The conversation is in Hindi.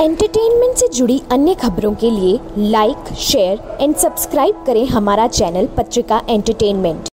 एंटरटेनमेंट से जुड़ी अन्य खबरों के लिए लाइक शेयर एंड सब्सक्राइब करें हमारा चैनल पत्रिका एंटरटेनमेंट